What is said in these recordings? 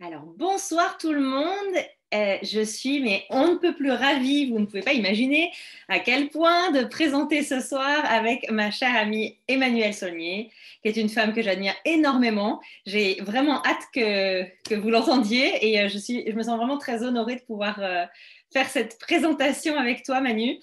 Alors, bonsoir tout le monde. Euh, je suis, mais on ne peut plus ravie, vous ne pouvez pas imaginer à quel point de présenter ce soir avec ma chère amie Emmanuelle Saulnier, qui est une femme que j'admire énormément. J'ai vraiment hâte que, vous l'entendiez et euh, je me sens vraiment très honorée de pouvoir euh, faire cette présentation avec toi, Manu.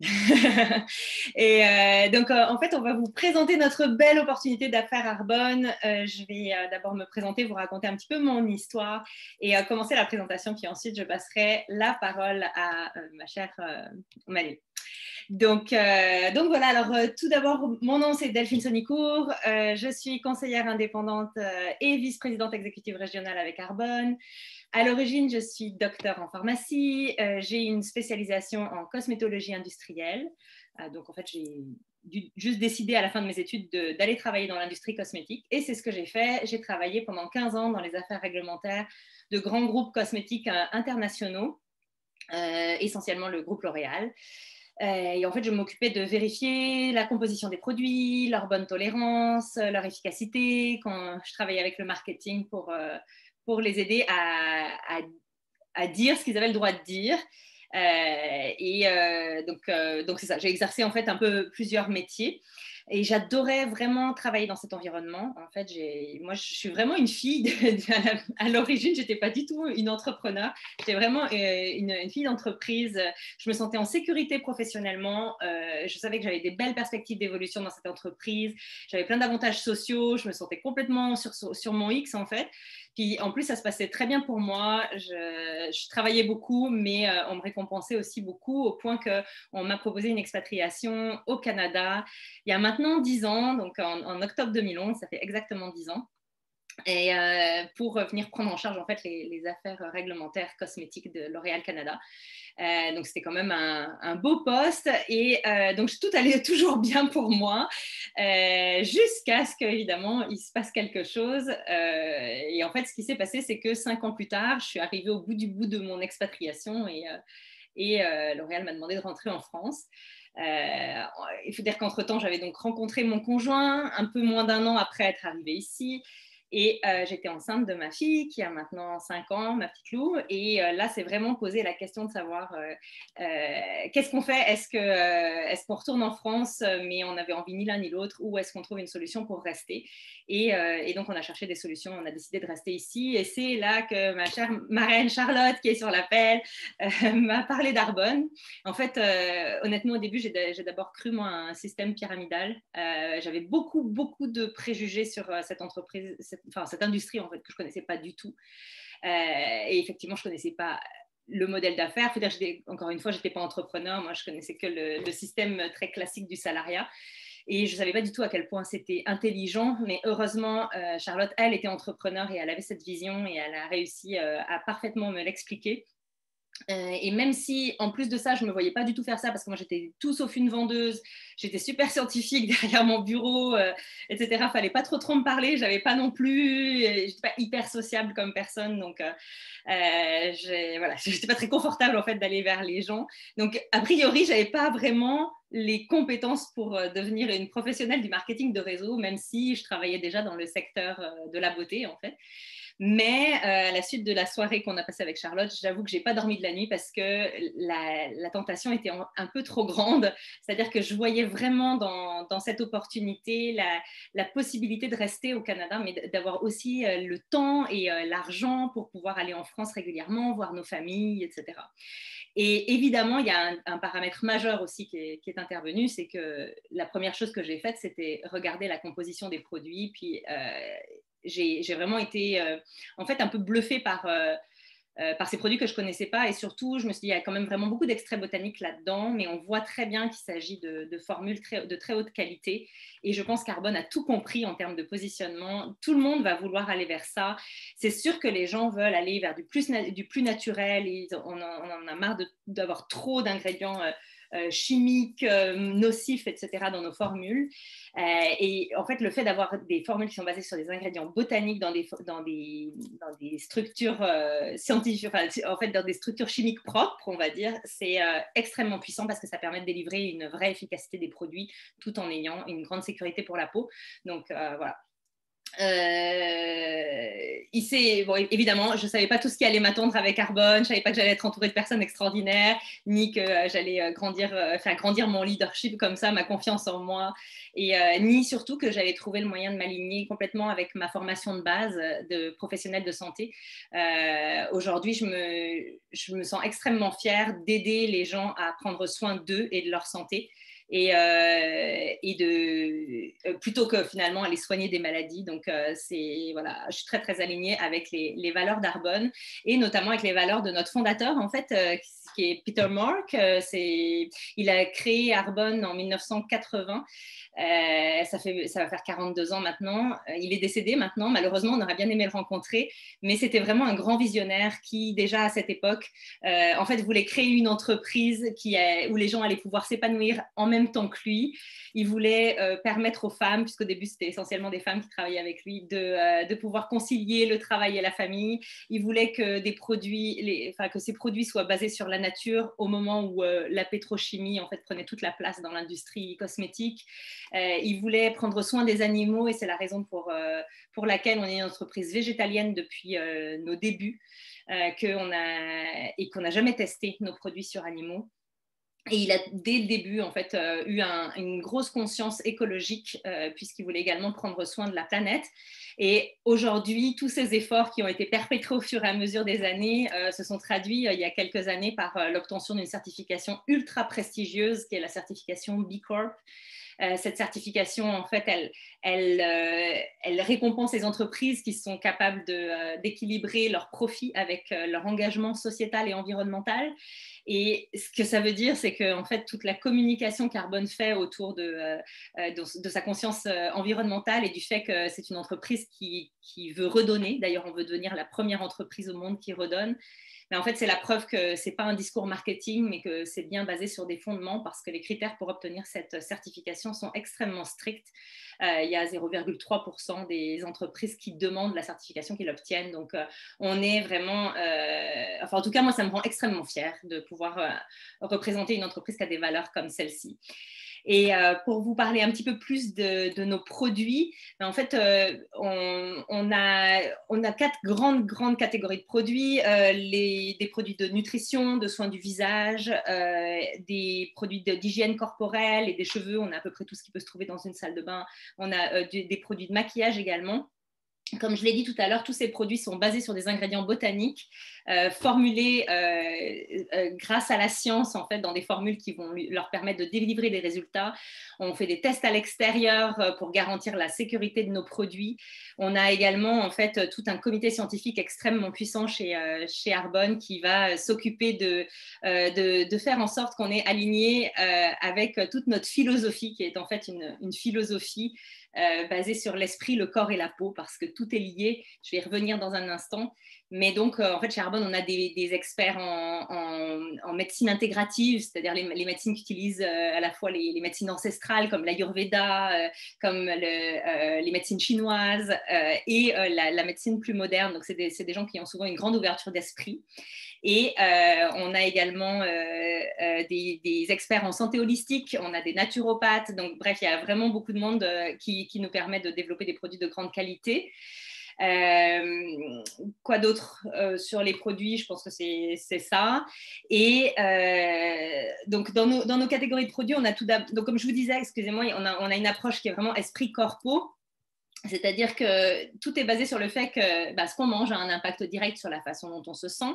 et euh, donc, euh, en fait, on va vous présenter notre belle opportunité d'affaires Arbonne. Euh, je vais d'abord me présenter, vous raconter un petit peu mon histoire et commencer la présentation. Puis ensuite, je passerai la parole à ma chère Manu. Donc, donc voilà, alors tout d'abord, mon nom c'est Delphine Sonicourt, je suis conseillère indépendante et vice-présidente exécutive régionale avec Arbonne. À l'origine, je suis docteur en pharmacie. Euh, j'ai une spécialisation en cosmétologie industrielle. Euh, donc, en fait, j'ai juste décidé à la fin de mes études d'aller travailler dans l'industrie cosmétique. Et c'est ce que j'ai fait. J'ai travaillé pendant 15 ans dans les affaires réglementaires de grands groupes cosmétiques euh, internationaux, essentiellement le groupe L'Oréal. et en fait, je m'occupais de vérifier la composition des produits, leur bonne tolérance, leur efficacité. Quand je travaillais avec le marketing pour pour les aider à, à, dire ce qu'ils avaient le droit de dire. Euh, et euh, donc, euh, donc c'est ça. J'ai exercé en fait un peu plusieurs métiers. Et j'adorais vraiment travailler dans cet environnement. En fait, moi, je suis vraiment une fille. à l'origine, je n'étais pas du tout une entrepreneur. J'étais vraiment une, fille d'entreprise. Je me sentais en sécurité professionnellement. je savais que j'avais des belles perspectives d'évolution dans cette entreprise. J'avais plein d'avantages sociaux. Je me sentais complètement sur, sur mon X, en fait. Puis en plus, ça se passait très bien pour moi. Je, travaillais beaucoup, mais euh, on me récompensait aussi beaucoup au point qu'on m'a proposé une expatriation au Canada il y a maintenant 10 ans, donc en, octobre 2011, ça fait exactement 10 ans. Et euh, pour venir prendre en charge en fait les, affaires réglementaires cosmétiques de L'Oréal Canada. Euh, donc c'était quand même un, beau poste et euh, donc tout allait toujours bien pour moi jusqu'à ce qu'évidemment il se passe quelque chose. et en fait, ce qui s'est passé, c'est que cinq ans plus tard, je suis arrivée au bout du bout de mon expatriation et, et L'Oréal m'a demandé de rentrer en France. il faut dire qu'entre-temps, j'avais donc rencontré mon conjoint un peu moins d'un an après être arrivée ici. Et euh, j'étais enceinte de ma fille qui a maintenant 5 ans, ma petite Lou. Et euh, là, c'est vraiment posé la question de savoir euh, qu'est-ce qu'on fait? Est-ce qu'on retourne en France, mais on n'avait envie ni l'un ni l'autre, ou est-ce qu'on trouve une solution pour rester? Et, donc, on a cherché des solutions. On a décidé de rester ici. Et c'est là que ma chère marraine Charlotte, qui est sur l'appel, m'a parlé d'Arbonne. En fait, honnêtement, au début, j'ai d'abord cru, moi, un système pyramidal. J'avais beaucoup, beaucoup de préjugés sur cette entreprise, enfin, cette industrie en fait que je connaissais pas du tout. Euh, et effectivement, je connaissais pas le modèle d'affaires. Encore une fois, je n'étais pas entrepreneur. Moi, je connaissais que le, système très classique du salariat. Et je savais pas du tout à quel point c'était intelligent, mais heureusement, euh, Charlotte, elle était entrepreneur et elle avait cette vision et elle a réussi euh, à parfaitement me l'expliquer. Euh, et même si, en plus de ça, je ne me voyais pas du tout faire ça parce que moi, j'étais tout sauf une vendeuse, j'étais super scientifique derrière mon bureau, euh, etc. Fallait pas trop trop me parler, j'avais pas non plus, j'étais pas hyper sociable comme personne, donc euh, voilà, j'étais pas très confortable en fait d'aller vers les gens. Donc a priori, j'avais pas vraiment les compétences pour devenir une professionnelle du marketing de réseau, même si je travaillais déjà dans le secteur de la beauté en fait. Mais euh, à la suite de la soirée qu'on a passée avec Charlotte, j'avoue que j'ai pas dormi de la nuit parce que la, tentation était un peu trop grande. C'est-à-dire que je voyais vraiment dans, cette opportunité la, possibilité de rester au Canada, mais d'avoir aussi euh, le temps et euh, l'argent pour pouvoir aller en France régulièrement, voir nos familles, etc. Et évidemment, il y a un, paramètre majeur aussi qui est, intervenu, c'est que la première chose que j'ai faite, c'était regarder la composition des produits, puis j'ai vraiment été euh, en fait un peu bluffée par, euh, euh, par ces produits que je ne connaissais pas. Et surtout, je me suis dit, il y a quand même vraiment beaucoup d'extraits botaniques là-dedans, mais on voit très bien qu'il s'agit de, formules de très haute qualité. Et je pense qu'Arbonne a tout compris en termes de positionnement. Tout le monde va vouloir aller vers ça. C'est sûr que les gens veulent aller vers du plus, du plus naturel. on, en, a marre d'avoir trop d'ingrédients chimiques, euh, nocifs, etc. dans nos formules. Euh, et en fait, le fait d'avoir des formules qui sont basées sur des ingrédients botaniques dans des, dans des, dans des structures scientifiques, en fait, dans des structures chimiques propres, on va dire, c'est extrêmement puissant parce que ça permet de délivrer une vraie efficacité des produits tout en ayant une grande sécurité pour la peau. Donc voilà, euh, il bon, évidemment, je ne savais pas tout ce qui allait m'attendre avec Arbonne, je ne savais pas que j'allais être entourée de personnes extraordinaires, ni que euh, j'allais euh, grandir, faire grandir mon leadership comme ça, ma confiance en moi, et ni surtout que j'allais trouver le moyen de m'aligner complètement avec ma formation de base de professionnel de santé. Aujourd'hui, je me, je me sens extrêmement fière d'aider les gens à prendre soin d'eux et de leur santé et, euh, et de, euh, plutôt que finalement aller soigner des maladies. Donc, euh, c'est, voilà, je suis très, très alignée avec les, les valeurs d'Arbonne et notamment avec les valeurs de notre fondateur, en fait, qui est Peter Mark. c'est, il a créé Arbonne en 1980 euh, ça, fait, ça va faire 42 ans maintenant. Il est décédé maintenant. Malheureusement, on aurait bien aimé le rencontrer. Mais c'était vraiment un grand visionnaire qui, déjà à cette époque, en fait, voulait créer une entreprise qui où les gens allaient pouvoir s'épanouir en même temps que lui. Il voulait permettre aux femmes, puisqu'au début, c'était essentiellement des femmes qui travaillaient avec lui, de, de, pouvoir concilier le travail et la famille. Il voulait que, des produits, enfin, que ces produits soient basés sur la nature au moment où la pétrochimie en fait, prenait toute la place dans l'industrie cosmétique. Euh, il voulait prendre soin des animaux et c'est la raison pour, euh, pour laquelle on est une entreprise végétalienne depuis euh, nos débuts a, et qu'on n'a jamais testé nos produits sur animaux. Et il a dès le début en fait eu une grosse conscience écologique puisqu'il voulait également prendre soin de la planète. Et aujourd'hui, tous ces efforts qui ont été perpétrés au fur et à mesure des années se sont traduits il y a quelques années par l'obtention d'une certification ultra prestigieuse qui est la certification B Corp. Euh, cette certification, en fait, elle, elle, euh, elle, récompense les entreprises qui sont capables euh, d'équilibrer leurs profits avec leur engagement sociétal et environnemental. Et ce que ça veut dire, c'est que fait, toute la communication Carbone fait autour de, de, sa conscience environnementale et du fait que c'est une entreprise qui, qui veut redonner. D'ailleurs, on veut devenir la première entreprise au monde qui redonne. Mais en fait, c'est la preuve que ce n'est pas un discours marketing, mais que c'est bien basé sur des fondements parce que les critères pour obtenir cette certification sont extrêmement stricts. Euh, il y a 0,3% des entreprises qui demandent la certification qu'ils l'obtiennent. Donc, euh, on est vraiment, euh, enfin, en tout cas, moi, ça me rend extrêmement fière de pouvoir représenter une entreprise qui a des valeurs comme celle-ci. Et euh, pour vous parler un petit peu plus de, nos produits, ben, en fait, euh, on, a, quatre grandes, grandes catégories de produits. Euh, des produits de nutrition, de soins du visage, des produits d'hygiène corporelle et des cheveux. On a à peu près tout ce qui peut se trouver dans une salle de bain. On a des produits de maquillage également. Comme je l'ai dit tout à l'heure, tous ces produits sont basés sur des ingrédients botaniques euh, formulés euh, euh, grâce à la science, en fait, dans des formules qui vont leur permettre de délivrer des résultats. On fait des tests à l'extérieur pour garantir la sécurité de nos produits. On a également, en fait, tout un comité scientifique extrêmement puissant chez, chez Arbonne qui va s'occuper de, de, faire en sorte qu'on est aligné avec toute notre philosophie, qui est en fait une, une philosophie euh, basé sur l'esprit, le corps et la peau, parce que tout est lié. Je vais y revenir dans un instant. Mais donc, euh, en fait, chez Arbonne, on a des, experts en, médecine intégrative, c'est-à-dire les, médecines qui utilisent euh, à la fois les, médecines ancestrales, comme l'Ayurveda, comme les médecines chinoises, et la, médecine plus moderne. Donc, c'est des, des, gens qui ont souvent une grande ouverture d'esprit. Et euh, on a également euh, euh, des, experts en santé holistique, on a des naturopathes. Donc, bref, il y a vraiment beaucoup de monde qui, nous permet de développer des produits de grande qualité. quoi d'autre sur les produits? Je pense que c'est ça. Et donc, dans nos, catégories de produits, on a tout d'abord, comme je vous disais, excusez-moi, on a, on a, une approche qui est vraiment esprit corpo. C'est-à-dire que tout est basé sur le fait que bah, ce qu'on mange a un impact direct sur la façon dont on se sent,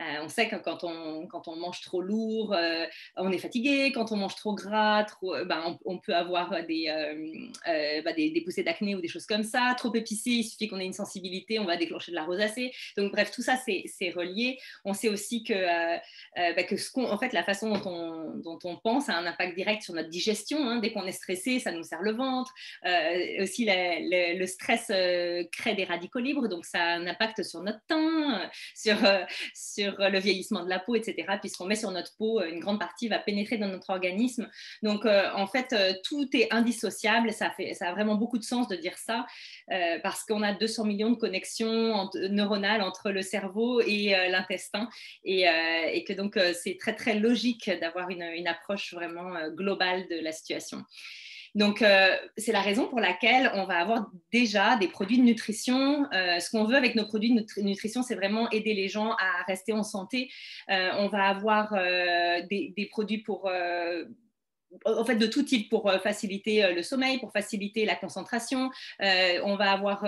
euh, on sait que quand on, quand on mange trop lourd, euh, on est fatigué. Quand on mange trop gras, trop, euh, ben, on, peut avoir des, ben, des, poussées d'acné ou des choses comme ça. Trop épicé, il suffit qu'on ait une sensibilité, on va déclencher de la rosacée. Donc bref, tout ça, c'est relié. On sait aussi que, ben, que ce en fait, la façon dont on, dont on, pense a un impact direct sur notre digestion. Hein. Dès qu'on est stressé, ça nous serre le ventre. aussi, le stress crée des radicaux libres, donc ça a un impact sur notre teint, sur, sur sur le vieillissement de la peau, etc. Puisqu'on met sur notre peau, euh, une grande partie va pénétrer dans notre organisme. Donc, euh, en fait, euh, tout est indissociable. Ça, fait, ça a vraiment beaucoup de sens de dire ça, parce qu'on a 200 millions de connexions neuronales entre le cerveau et l'intestin, et, que donc c'est très, très logique d'avoir une, approche vraiment globale de la situation. Donc, euh, c'est la raison pour laquelle on va avoir déjà des produits de nutrition. Euh, ce qu'on veut avec nos produits de nutrition, c'est vraiment aider les gens à rester en santé. on va avoir des, produits pour en fait, de tout type pour euh, faciliter euh, le sommeil, pour faciliter la concentration. Euh, on va avoir,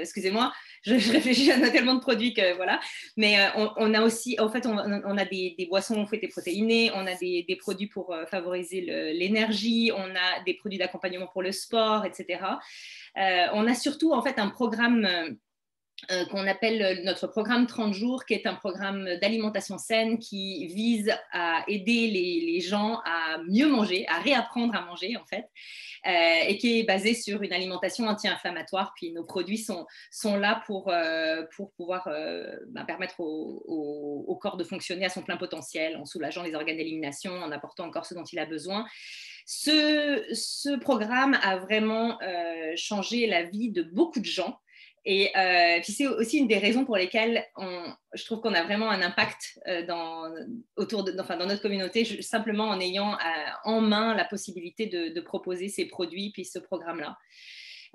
excusez-moi, je, réfléchis à tellement de produits que voilà. Mais on, a aussi, en fait, on, a des, boissons faites et protéinées, on a des, des produits pour favoriser l'énergie, on a des produits d'accompagnement pour le sport, etc. on a surtout en fait un programme euh, qu'on appelle notre programme 30 jours, qui est un programme d'alimentation saine qui vise à aider les, gens à mieux manger, à réapprendre à manger en fait, euh, et qui est basé sur une alimentation anti-inflammatoire. Puis nos produits sont, sont là pour, euh, pour pouvoir bah, permettre au, au, corps de fonctionner à son plein potentiel, en soulageant les organes d'élimination, en apportant encore ce dont il a besoin. Ce, ce programme a vraiment changé la vie de beaucoup de gens. Et euh, puis c'est aussi une des raisons pour lesquelles on, je trouve qu'on a vraiment un impact euh, dans, autour de, enfin, dans notre communauté, simplement en ayant euh, en main la possibilité de, de, proposer ces produits puis ce programme-là.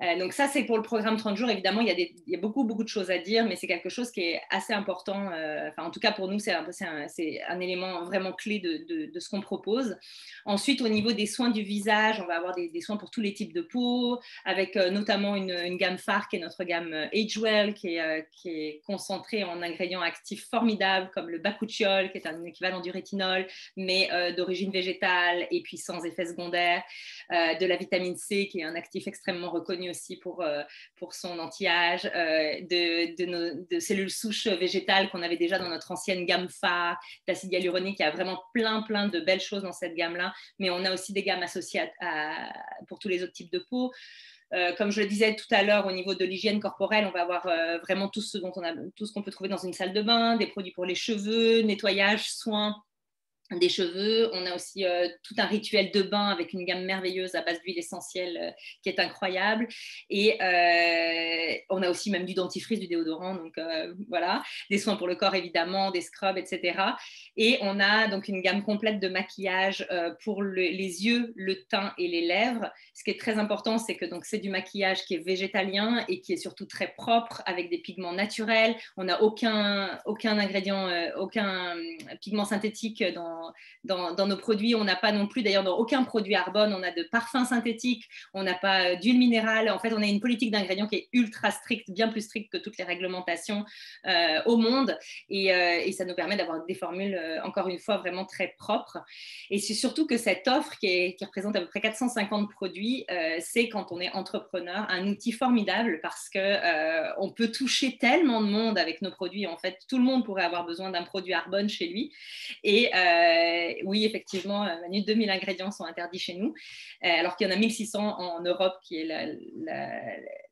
Euh, donc ça, c'est pour le programme 30 jours. Évidemment, il y, a beaucoup, beaucoup de choses à dire, mais c'est quelque chose qui est assez important. Euh, enfin, en tout cas, pour nous, c'est un, élément vraiment clé de, ce qu'on propose. Ensuite, au niveau des soins du visage, on va avoir des, soins pour tous les types de peau, avec euh, notamment une, une, gamme phare qui est notre gamme Agewell, qui est, qui est concentrée en ingrédients actifs formidables comme le bakuchiol, qui est un équivalent du rétinol, mais d'origine végétale et puis sans effet secondaire, de la vitamine C, qui est un actif extrêmement reconnu aussi pour, euh, pour son anti-âge, euh, de, de, cellules souches végétales qu'on avait déjà dans notre ancienne gamme phare, d'acide hyaluronique. Il y a vraiment plein, plein de belles choses dans cette gamme-là, mais on a aussi des gammes associées à, pour tous les autres types de peau. Euh, comme je le disais tout à l'heure, au niveau de l'hygiène corporelle, on va avoir vraiment tout ce dont on a, tout ce qu'on peut trouver dans une salle de bain, des produits pour les cheveux, nettoyage, soins des cheveux. On a aussi euh, tout un rituel de bain avec une gamme merveilleuse à base d'huile essentielle euh, qui est incroyable. Et euh, on a aussi même du dentifrice, du déodorant, donc voilà, des soins pour le corps évidemment, des scrubs, etc. Et on a donc une gamme complète de maquillage pour les yeux, le teint et les lèvres. Ce qui est très important, c'est que donc c'est du maquillage qui est végétalien et qui est surtout très propre avec des pigments naturels. On n'a aucun aucun ingrédient, aucun pigment synthétique dans dans, nos produits. On n'a pas non plus, d'ailleurs, dans aucun produit Arbonne, on a de parfums synthétiques, on n'a pas euh, d'huile minérale. En fait, on a une politique d'ingrédients qui est ultra stricte, bien plus stricte que toutes les réglementations euh, au monde. Euh, et, ça nous permet d'avoir des formules, encore une fois, vraiment très propres. Et c'est surtout que cette offre qui, représente à peu près 450 produits, c'est quand on est entrepreneur un outil formidable parce que on peut toucher tellement de monde avec nos produits. En fait, tout le monde pourrait avoir besoin d'un produit Arbonne chez lui. Et oui, effectivement, euh, Manu, 2000 ingrédients sont interdits chez nous, euh, alors qu'il y en a 1600 en Europe, qui est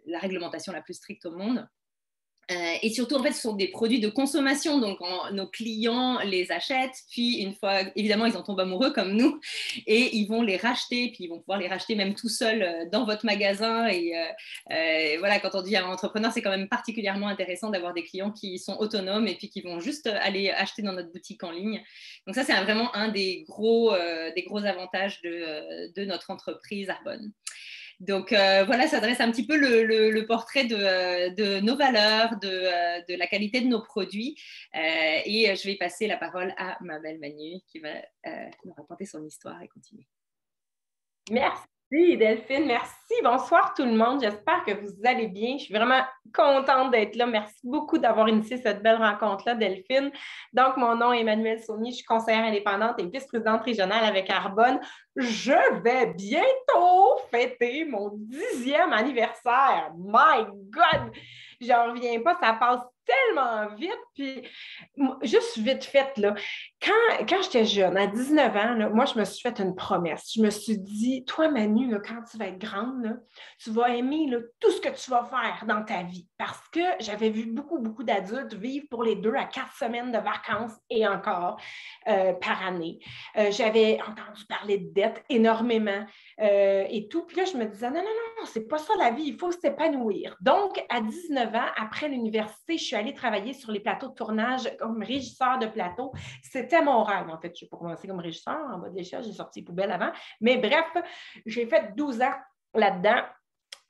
la réglementation la plus stricte au monde. Euh, et surtout, en fait, ce sont des produits de consommation. Donc, nos clients les achètent, puis une fois, évidemment, ils en tombent amoureux comme nous, et ils vont les racheter, puis ils vont pouvoir les racheter même tout seuls euh, dans votre magasin. Et euh, voilà, quand on un entrepreneur, c'est quand même particulièrement intéressant d'avoir des clients qui sont autonomes et puis qui vont juste aller acheter dans notre boutique en ligne. Donc, ça, c'est vraiment un des gros, des gros avantages de, de notre entreprise Arbonne. Donc euh, voilà, ça dresse un petit peu le, portrait de, nos valeurs, euh, de, la qualité de nos produits. Euh, et je vais passer la parole à ma belle Manu qui va nous raconter son histoire et continuer. Merci. Merci Delphine, merci. Bonsoir tout le monde. J'espère que vous allez bien. Je suis vraiment contente d'être là. Merci beaucoup d'avoir initié cette belle rencontre-là, Delphine. Donc, mon nom est Emmanuelle Saunier. Je suis conseillère indépendante et vice-présidente régionale avec Arbonne. Je vais bientôt fêter mon dixième anniversaire. My God! J'en reviens pas, ça passe tellement vite. Puis, juste vite fait, là, quand, quand j'étais jeune, à 19 ans, moi, je me suis fait une promesse. Je me suis dit, toi, Manu, quand tu vas être grande, tu vas aimer tout ce que tu vas faire dans ta vie. Parce que j'avais vu beaucoup, beaucoup d'adultes vivre pour les deux à quatre semaines de vacances et encore euh, par année. Euh, j'avais entendu parler de dettes énormément euh, et tout. Puis là, je me disais, non, non, non, c'est pas ça la vie, il faut s'épanouir. Donc, à 19 ans, après l'université, je suis suis travailler sur les plateaux de tournage comme régisseur de plateau. C'était mon rêve, en fait. Je suis pas commencé comme régisseur en bas de l'échelle, j'ai sorti poubelle avant. Mais bref, j'ai fait 12 ans là-dedans.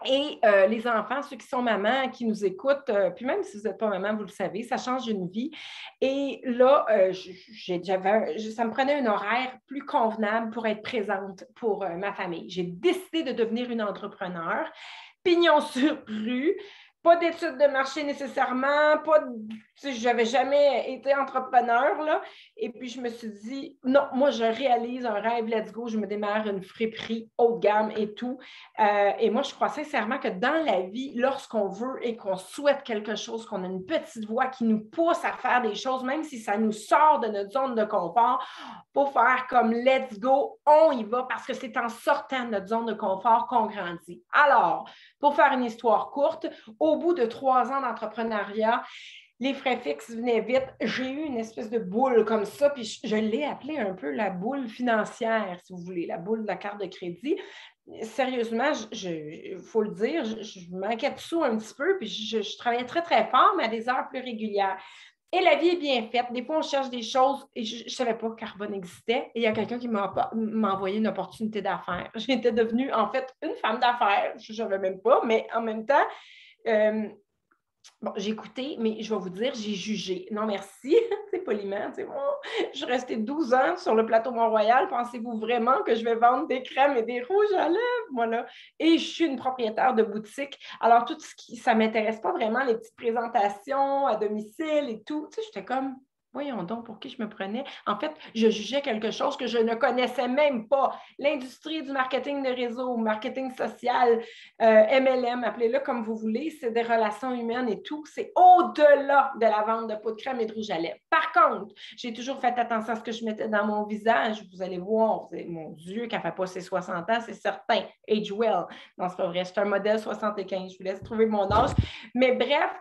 Et euh, les enfants, ceux qui sont mamans, qui nous écoutent, euh, puis même si vous n'êtes pas maman, vous le savez, ça change une vie. Et là, euh, ça me prenait un horaire plus convenable pour être présente pour ma famille. J'ai décidé de devenir une entrepreneur, pignon sur rue, pas d'études de marché nécessairement, pas je n'avais jamais été entrepreneur, là. Et puis, je me suis dit, non, moi, je réalise un rêve, let's go, je me démarre une friperie haut de gamme et tout. Euh, et moi, je crois sincèrement que dans la vie, lorsqu'on veut et qu'on souhaite quelque chose, qu'on a une petite voix qui nous pousse à faire des choses, même si ça nous sort de notre zone de confort, pour faire comme let's go, on y va, parce que c'est en sortant de notre zone de confort qu'on grandit. Alors, pour faire une histoire courte, au bout de trois ans d'entrepreneuriat, les frais fixes venaient vite. J'ai eu une espèce de boule comme ça, puis je, l'ai appelée un peu la boule financière, si vous voulez, la boule de la carte de crédit. Sérieusement, il faut le dire, je, m'inquiète sous un petit peu, puis je, travaillais très, très fort, mais à des heures plus régulières. Et la vie est bien faite. Des fois, on cherche des choses et je ne savais pas que Carbone existait. Et il y a quelqu'un qui m'a envoyé une opportunité d'affaires. J'étais devenue, en fait, une femme d'affaires. Je ne savais même pas, mais en même temps, euh, Bon, j'ai écouté, mais je vais vous dire, j'ai jugé. Non, merci. c'est poliment. C'est bon. Je suis restée 12 ans sur le plateau Mont-Royal. Pensez-vous vraiment que je vais vendre des crèmes et des rouges à lèvres? Voilà. Et je suis une propriétaire de boutique. Alors, tout ce qui, ça ne m'intéresse pas vraiment, les petites présentations à domicile et tout. Tu sais, j'étais comme, Voyons donc pour qui je me prenais. En fait, je jugeais quelque chose que je ne connaissais même pas. L'industrie du marketing de réseau, marketing social, MLM, euh, appelez-le comme vous voulez, c'est des relations humaines et tout. C'est au-delà de la vente de pots de crème et de rouge à lèvres. Par contre, j'ai toujours fait attention à ce que je mettais dans mon visage. Vous allez voir, mon Dieu, qu'elle ne fait pas ses 60 ans, c'est certain. Age well. Non, c'est pas vrai. Je un modèle 75. Je vous laisse trouver mon âge. Mais bref,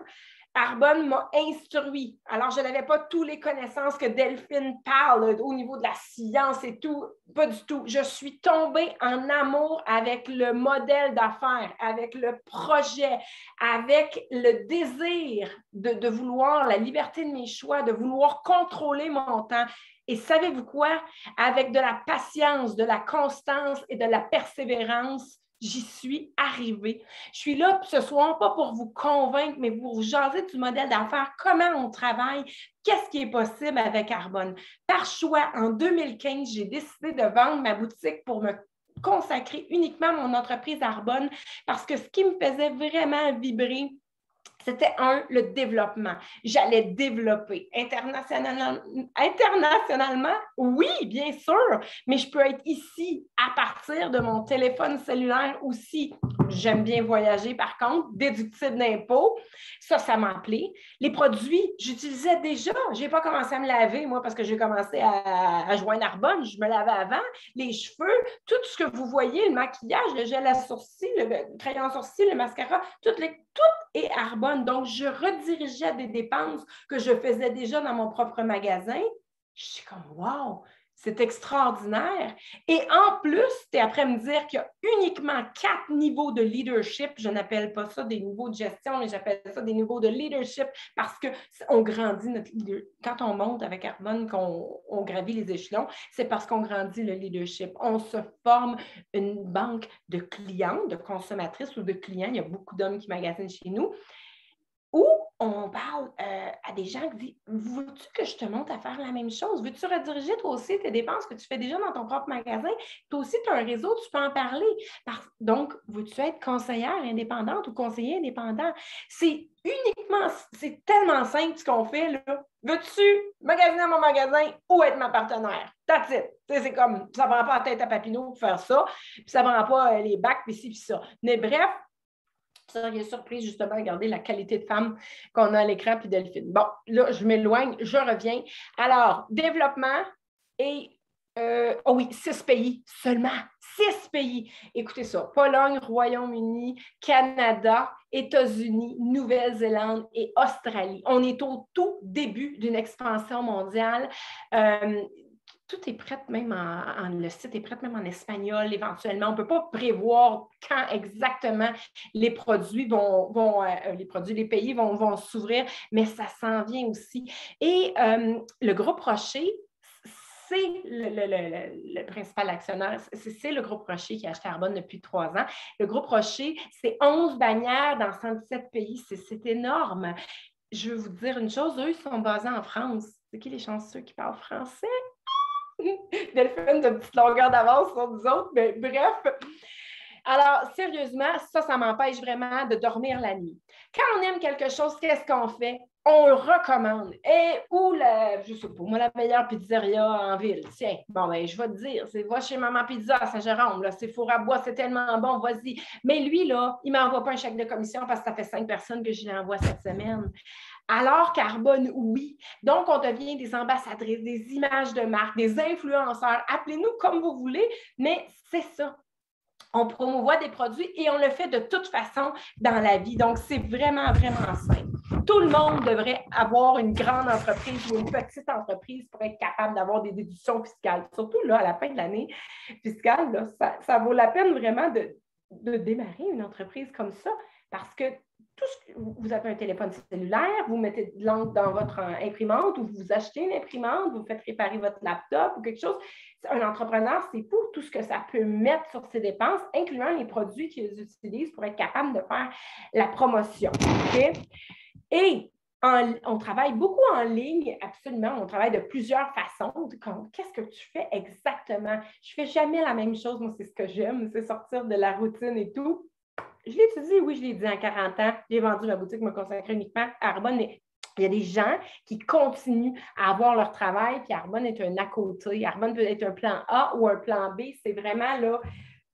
Arbonne m'a instruit. Alors, je n'avais pas toutes les connaissances que Delphine parle au niveau de la science et tout. Pas du tout. Je suis tombée en amour avec le modèle d'affaires, avec le projet, avec le désir de, de vouloir la liberté de mes choix, de vouloir contrôler mon temps. Et savez-vous quoi? Avec de la patience, de la constance et de la persévérance, j'y suis arrivée. Je suis là ce soir, pas pour vous convaincre, mais pour vous jaser du modèle d'affaires, comment on travaille, qu'est-ce qui est possible avec Arbonne. Par choix, en 2015, j'ai décidé de vendre ma boutique pour me consacrer uniquement à mon entreprise Arbonne parce que ce qui me faisait vraiment vibrer, c'était un, le développement. J'allais développer internationalement, oui, bien sûr, mais je peux être ici à partir de mon téléphone cellulaire aussi. J'aime bien voyager, par contre, déductible d'impôts. Ça, ça m'a appelé. Les produits, j'utilisais déjà. Je n'ai pas commencé à me laver, moi, parce que j'ai commencé à, à joindre Arbonne. Je me lavais avant. Les cheveux, tout ce que vous voyez, le maquillage, le gel à sourcils, le crayon sourcil, le mascara, toutes les, tout est Arbonne. Donc, je redirigeais des dépenses que je faisais déjà dans mon propre magasin. Je suis comme, wow, c'est extraordinaire. Et en plus, tu es après me dire qu'il y a uniquement quatre niveaux de leadership. Je n'appelle pas ça des niveaux de gestion, mais j'appelle ça des niveaux de leadership parce qu'on grandit notre. Quand on monte avec Arbonne, qu'on on gravit les échelons, c'est parce qu'on grandit le leadership. On se forme une banque de clients, de consommatrices ou de clients. Il y a beaucoup d'hommes qui magasinent chez nous. Ou on parle euh, à des gens qui disent Veux-tu que je te montre à faire la même chose? Veux-tu rediriger toi aussi tes dépenses que tu fais déjà dans ton propre magasin? Toi aussi, tu as un réseau, tu peux en parler. Donc, veux-tu être conseillère indépendante ou conseiller indépendant? C'est uniquement, c'est tellement simple ce qu'on fait. là. Veux-tu magasiner mon magasin ou être ma partenaire? That's it. C'est comme, ça ne prend pas la tête à Papineau pour faire ça, puis ça ne prend pas euh, les bacs, puis ci, puis ça. Mais bref, seriez surprise justement à regarder la qualité de femme qu'on a à l'écran, puis Delphine. Bon, là, je m'éloigne, je reviens. Alors, développement et, euh, oh oui, six pays seulement. Six pays. Écoutez ça, Pologne, Royaume-Uni, Canada, États-Unis, Nouvelle-Zélande et Australie. On est au tout début d'une expansion mondiale. Euh, tout est prêt même en, le site est prêt même en espagnol éventuellement. On ne peut pas prévoir quand exactement les produits vont, vont euh, les produits, les pays vont, vont s'ouvrir, mais ça s'en vient aussi. Et euh, le groupe Rocher, c'est le, principal actionnaire, c'est le groupe Rocher qui a acheté Arbonne depuis trois ans. Le groupe Rocher, c'est 11 bannières dans 117 pays, c'est énorme. Je veux vous dire une chose, eux, ils sont basés en France. C'est qui les chanceux qui parlent français? Delphine de petite longueur d'avance sur nous autres, mais bref. Alors, sérieusement, ça, ça m'empêche vraiment de dormir la nuit. Quand on aime quelque chose, qu'est-ce qu'on fait? On le recommande. Et où la, je sais pas, moi, la meilleure pizzeria en ville? Tiens, bon, ben, je vais te dire, c'est va chez Maman Pizza à Saint-Jérôme, là, c'est four à bois, c'est tellement bon, vas-y. Mais lui, là, il ne m'envoie pas un chèque de commission parce que ça fait cinq personnes que je l'envoie cette semaine. Alors, Carbone, oui. Donc, on devient des ambassadrices, des images de marque, des influenceurs. Appelez-nous comme vous voulez, mais c'est ça. On promouvoit des produits et on le fait de toute façon dans la vie. Donc, c'est vraiment, vraiment simple. Tout le monde devrait avoir une grande entreprise ou une petite entreprise pour être capable d'avoir des déductions fiscales. Surtout là, à la fin de l'année fiscale, ça, vaut la peine vraiment de, de démarrer une entreprise comme ça parce que tout ce que, vous avez un téléphone cellulaire, vous mettez de l'encre dans votre euh, imprimante ou vous achetez une imprimante, vous faites réparer votre laptop ou quelque chose. Un entrepreneur, c'est fou tout ce que ça peut mettre sur ses dépenses, incluant les produits qu'ils utilisent pour être capable de faire la promotion. Et on travaille beaucoup en ligne, absolument. On travaille de plusieurs façons. Qu'est-ce que tu fais exactement? Je ne fais jamais la même chose. Moi, c'est ce que j'aime, c'est sortir de la routine et tout je l'ai étudié, oui, je l'ai dit en 40 ans. J'ai vendu ma boutique, me consacrer uniquement à Arbonne. Mais il y a des gens qui continuent à avoir leur travail, puis Arbonne est un à côté. Arbonne peut être un plan A ou un plan B. C'est vraiment là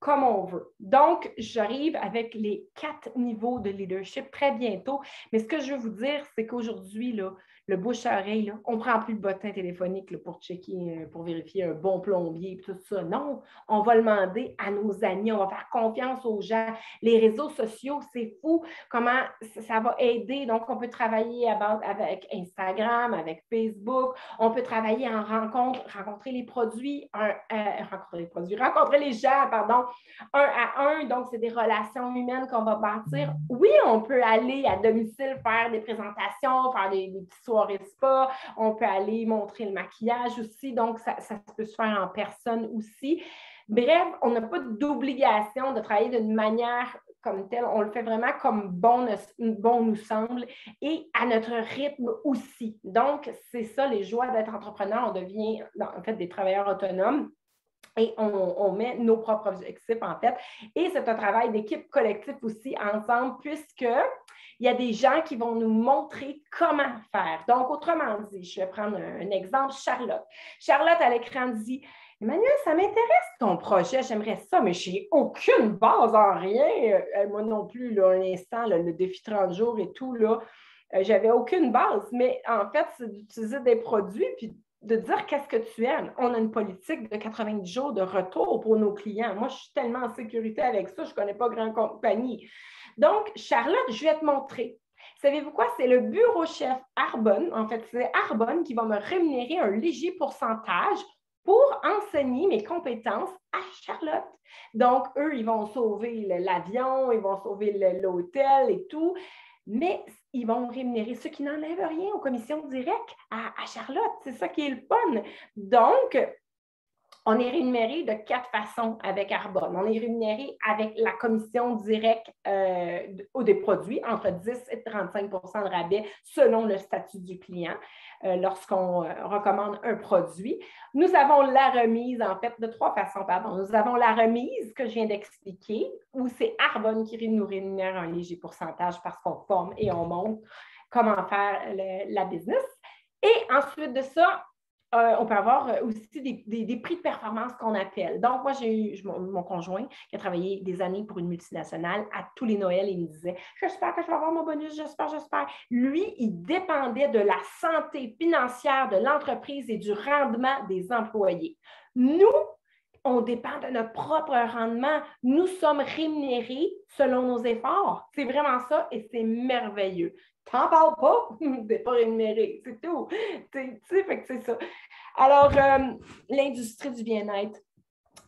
comme on veut. Donc, j'arrive avec les quatre niveaux de leadership très bientôt. Mais ce que je veux vous dire, c'est qu'aujourd'hui, le bouche à oreille, on ne prend plus le bottin téléphonique pour checker, euh, pour vérifier un bon plombier et tout ça. Non, on va le demander à nos amis, on va faire confiance aux gens. Les réseaux sociaux, c'est fou comment ça va aider. Donc, on peut travailler avec Instagram, avec Facebook, on peut travailler en rencontre, rencontrer les produits, euh, rencontrer les produits, rencontrer les gens, pardon, un à un. Donc, c'est des relations humaines qu'on va bâtir. Oui, on peut aller à domicile faire des présentations, faire des, des petits on peut aller montrer le maquillage aussi, donc ça, peut se faire en personne aussi. Bref, on n'a pas d'obligation de travailler d'une manière comme telle, on le fait vraiment comme bon nous semble et à notre rythme aussi. Donc, c'est ça les joies d'être entrepreneur, on devient en fait des travailleurs autonomes et on, met nos propres objectifs en fait. Et c'est un travail d'équipe collectif aussi ensemble, puisque il y a des gens qui vont nous montrer comment faire. Donc, autrement dit, je vais prendre un, exemple, Charlotte. Charlotte, à l'écran dit Emmanuel, ça m'intéresse ton projet, j'aimerais ça, mais je n'ai aucune base en rien. Euh, moi non plus, là, un instant, le défi 30 jours et tout, là, euh, j'avais aucune base. Mais en fait, c'est d'utiliser des produits puis de dire qu'est-ce que tu aimes. On a une politique de 90 jours de retour pour nos clients. Moi, je suis tellement en sécurité avec ça, je ne connais pas grand compagnie. Donc, Charlotte, je vais te montrer. Savez-vous quoi? C'est le bureau chef Arbonne. En fait, c'est Arbonne qui va me rémunérer un léger pourcentage pour enseigner mes compétences à Charlotte. Donc, eux, ils vont sauver l'avion, ils vont sauver l'hôtel et tout, mais ils vont rémunérer ceux qui n'enlèvent rien aux commissions directes à, Charlotte. C'est ça qui est le fun. Donc, on est rémunéré de quatre façons avec Arbonne. On est rémunéré avec la commission directe euh, des produits, entre 10 et 35% de rabais selon le statut du client euh, lorsqu'on euh, recommande un produit. Nous avons la remise, en fait, de trois façons. Pardon. Nous avons la remise que je viens d'expliquer, où c'est Arbonne qui nous rémunère un léger pourcentage parce qu'on forme et on montre comment faire la business. Et ensuite de ça, euh, on peut avoir euh, aussi des, prix de performance qu'on appelle. Donc, moi, j'ai eu mon, conjoint qui a travaillé des années pour une multinationale. À tous les Noëls, il me disait J'espère que je vais avoir mon bonus, j'espère, j'espère. Lui, il dépendait de la santé financière de l'entreprise et du rendement des employés. Nous, on dépend de notre propre rendement. Nous sommes rémunérés selon nos efforts. C'est vraiment ça et c'est merveilleux. T'en parles pas, t'es pas rémunéré, c'est tout. Fait c'est ça. Alors, euh, l'industrie du bien-être,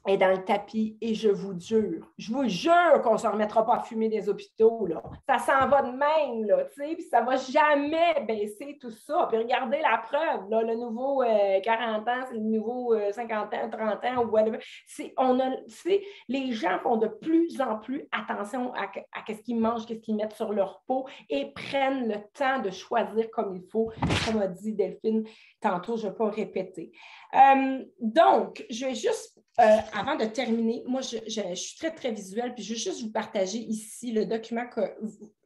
est dans le tapis et je vous jure, je vous jure qu'on ne se remettra pas à fumer des hôpitaux. Là. Ça s'en va de même, là, puis ça ne va jamais baisser tout ça. Puis regardez la preuve, là, le nouveau 40 euh, ans, c'est le nouveau 50 euh, ans, 30 ans, whatever. On a, les gens font de plus en plus attention à, à ce qu'ils mangent, ce qu'ils mettent sur leur peau et prennent le temps de choisir comme il faut, comme a dit Delphine tantôt, je ne vais pas répéter. Euh, donc, je vais juste, euh, avant de terminer, moi, je, suis très, très visuelle, puis je vais juste vous partager ici le document que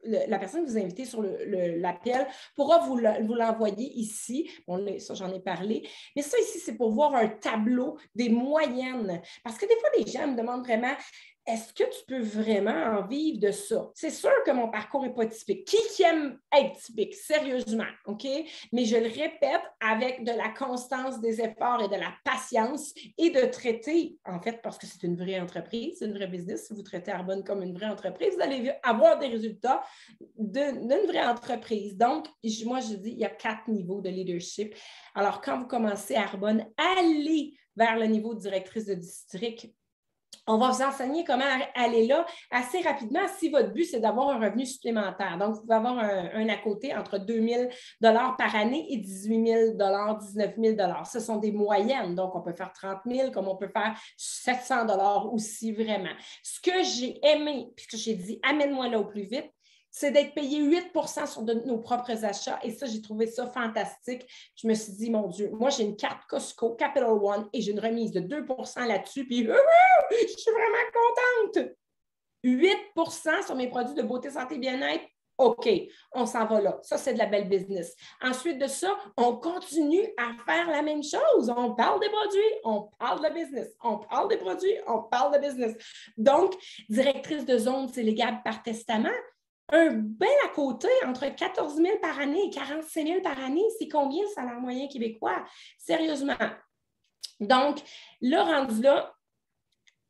la personne que vous invitez sur l'appel pourra vous l'envoyer ici. Bon, ça, j'en ai parlé. Mais ça, ici, c'est pour voir un tableau des moyennes. Parce que des fois, les gens me demandent vraiment est-ce que tu peux vraiment en vivre de ça? C'est sûr que mon parcours n'est pas typique. Qui, aime être typique? Sérieusement, OK? Mais je le répète avec de la constance des efforts et de la patience et de traiter, en fait, parce que c'est une vraie entreprise, c'est une vraie business. Si vous traitez Arbonne comme une vraie entreprise, vous allez avoir des résultats d'une vraie entreprise. Donc, moi, je dis, il y a quatre niveaux de leadership. Alors, quand vous commencez Arbonne, allez vers le niveau directrice de district on va vous enseigner comment aller là assez rapidement si votre but, c'est d'avoir un revenu supplémentaire. Donc, vous pouvez avoir un, à côté entre 2 000 par année et 18 000 19 000 Ce sont des moyennes. Donc, on peut faire 30 000 comme on peut faire 700 aussi vraiment. Ce que j'ai aimé, puisque j'ai dit amène-moi là au plus vite, c'est d'être payé 8% sur nos propres achats. Et ça, j'ai trouvé ça fantastique. Je me suis dit, mon Dieu, moi, j'ai une carte Costco Capital One et j'ai une remise de 2% là-dessus. Puis, je suis vraiment contente. 8% sur mes produits de beauté, santé, bien-être. OK, on s'en va là. Ça, c'est de la belle business. Ensuite de ça, on continue à faire la même chose. On parle des produits, on parle de business. On parle des produits, on parle de business. Donc, directrice de zone, c'est légal par testament un bel à côté, entre 14 000 par année et 45 000 par année, c'est combien le salaire moyen québécois? Sérieusement. Donc, le rendu là,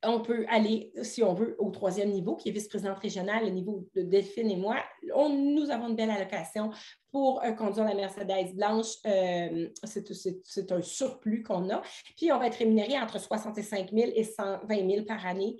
on peut aller, si on veut, au troisième niveau, qui est vice-présidente régionale, le niveau de Delphine et moi. nous avons une belle allocation pour euh, conduire la Mercedes blanche. Euh, c'est un surplus qu'on a. Puis, on va être rémunéré entre 65 000 et 120 000 par année.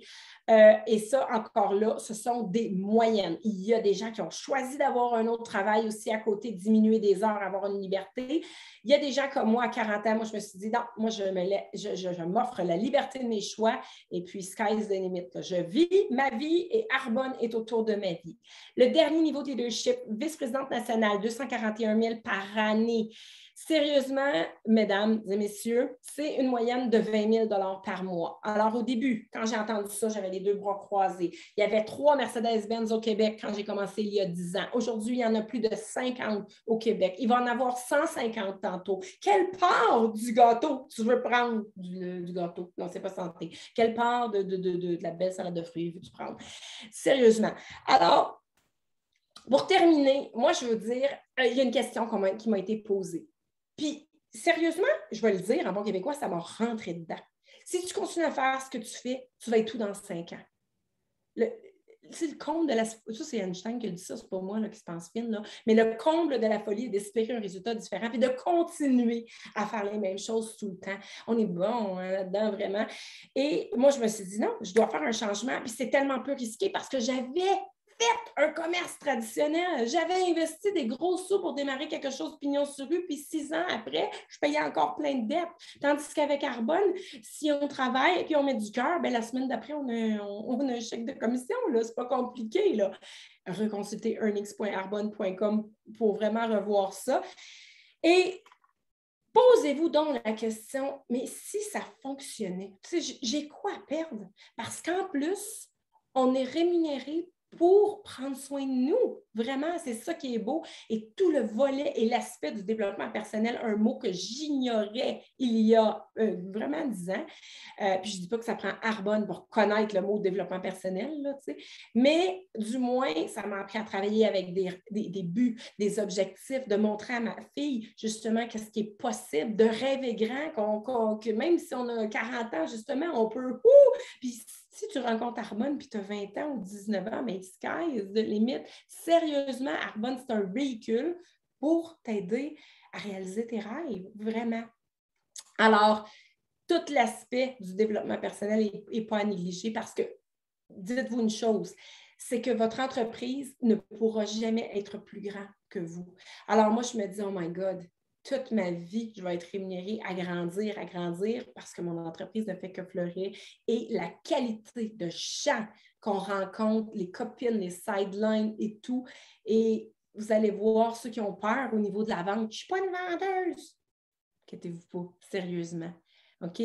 Euh, et ça, encore là, ce sont des moyennes. Il y a des gens qui ont choisi d'avoir un autre travail aussi à côté, diminuer des heures, avoir une liberté. Il y a des gens comme moi à 40 ans, moi, je me suis dit, non, moi, je, m'offre la liberté de mes choix et puis sky's the limit. Je vis ma vie et Arbonne est autour de ma vie. Le dernier niveau de leadership, vice-présidente nationale, 241 000 par année. Sérieusement, mesdames et messieurs, c'est une moyenne de 20 000 par mois. Alors, au début, quand j'ai entendu ça, j'avais les deux bras croisés. Il y avait trois Mercedes-Benz au Québec quand j'ai commencé il y a 10 ans. Aujourd'hui, il y en a plus de 50 au Québec. Il va en avoir 150 tantôt. Quelle part du gâteau tu veux prendre? Du, gâteau? Non, c'est pas santé. Quelle part de, de la belle salade de fruits veux-tu prendre? Sérieusement. Alors, pour terminer, moi, je veux dire, euh, il y a une question qui m'a été posée. Puis, sérieusement, je vais le dire en bon québécois, ça m'a rentré dedans. Si tu continues à faire ce que tu fais, tu vas être tout dans cinq ans? c'est le comble de la. Ça, c'est Einstein qui a dit ça, c'est pas moi qui se pense fine, là. mais le comble de la folie est d'espérer un résultat différent et de continuer à faire les mêmes choses tout le temps. On est bon hein, là-dedans, vraiment. Et moi, je me suis dit non, je dois faire un changement. Puis c'est tellement peu risqué parce que j'avais un commerce traditionnel. J'avais investi des gros sous pour démarrer quelque chose pignon sur rue, puis six ans après, je payais encore plein de dettes. Tandis qu'avec Arbonne, si on travaille et puis on met du cœur, ben, la semaine d'après, on a, on, a, un chèque de commission. Ce n'est pas compliqué. Là. Reconsultez earnings.arbonne.com pour vraiment revoir ça. Et Posez-vous donc la question, mais si ça fonctionnait, j'ai quoi à perdre? Parce qu'en plus, on est rémunéré pour prendre soin de nous. Vraiment, c'est ça qui est beau. Et tout le volet et l'aspect du développement personnel, un mot que j'ignorais il y a euh, vraiment dix ans. Euh, puis je ne dis pas que ça prend Arbonne pour connaître le mot développement personnel, là, mais du moins, ça m'a appris à travailler avec des, des, buts, des objectifs, de montrer à ma fille justement qu'est-ce qui est possible, de rêver grand, que même si on a 40 ans, justement, on peut... Puis si tu rencontres Arbonne puis tu as 20 ans ou 19 ans, mais sky is the limit. Sérieusement, Arbonne, c'est un véhicule pour t'aider à réaliser tes rêves, vraiment. Alors, tout l'aspect du développement personnel n'est pas à négliger parce que, dites-vous une chose, c'est que votre entreprise ne pourra jamais être plus grand que vous. Alors moi, je me dis, oh my God, toute ma vie, je vais être rémunérée à grandir, à grandir parce que mon entreprise ne fait que fleurir. Et la qualité de chant qu'on rencontre, les copines, les sidelines et tout. Et vous allez voir ceux qui ont peur au niveau de la vente. Je ne suis pas une vendeuse. Inquiétez-vous pas, sérieusement. OK?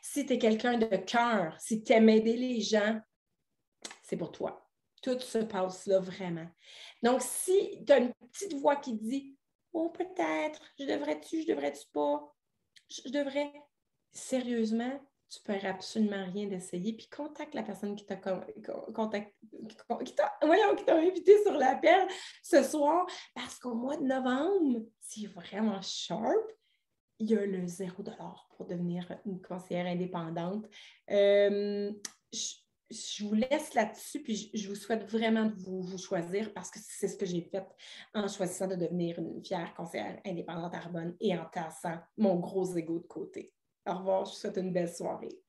Si tu es quelqu'un de cœur, si tu aimes aider les gens, c'est pour toi. Tout se passe là vraiment. Donc, si tu as une petite voix qui dit Oh, peut-être, je devrais-tu, je devrais-tu pas? Je devrais. Sérieusement, tu ne peux absolument rien d'essayer. Puis contacte la personne qui t'a contact, qui t'a invité sur l'appel ce soir parce qu'au mois de novembre, c'est vraiment sharp. Il y a le zéro dollar pour devenir une conseillère indépendante. Euh, je vous laisse là-dessus, puis je vous souhaite vraiment de vous, choisir parce que c'est ce que j'ai fait en choisissant de devenir une fière conseillère indépendante à Arbonne et en tassant mon gros ego de côté. Au revoir, je vous souhaite une belle soirée.